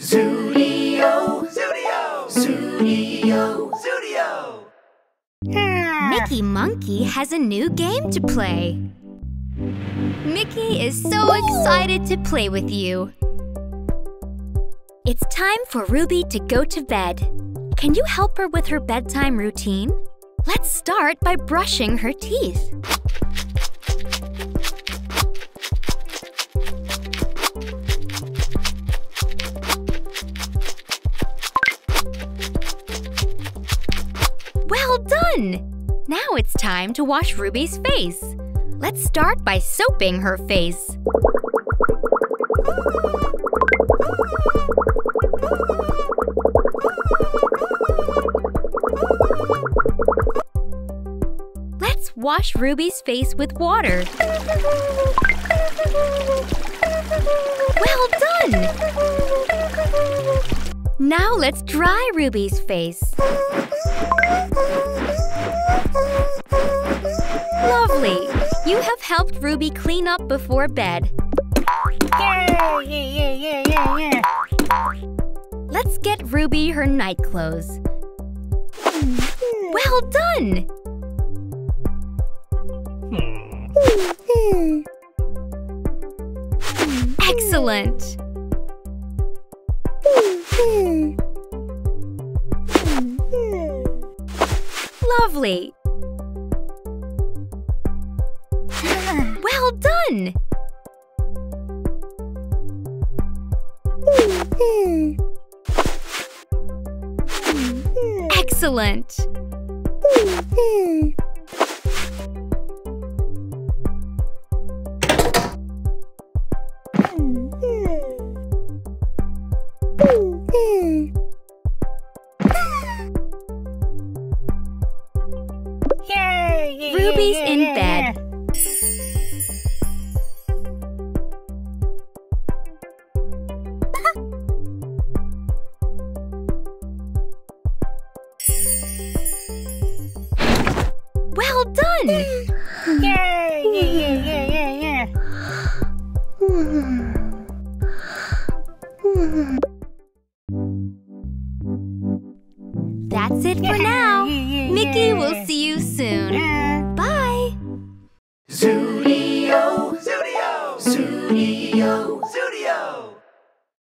Zoodio, Zoodio, Zoodio, Zoodio. Mickey Monkey has a new game to play. Mickey is so excited to play with you. It's time for Ruby to go to bed. Can you help her with her bedtime routine? Let's start by brushing her teeth. Done! Now it's time to wash Ruby's face. Let's start by soaping her face. Let's wash Ruby's face with water. Well done! Now let's dry Ruby's face. Lovely! You have helped Ruby clean up before bed. Yeah, yeah, yeah, yeah, yeah. Let's get Ruby her night clothes. Well done! Excellent! Lovely! Well done! Excellent! Ruby's in bed. Well done! Yeah, yeah, yeah, yeah, yeah, yeah. That's it for now. Mickey will see you soon. Yeah. to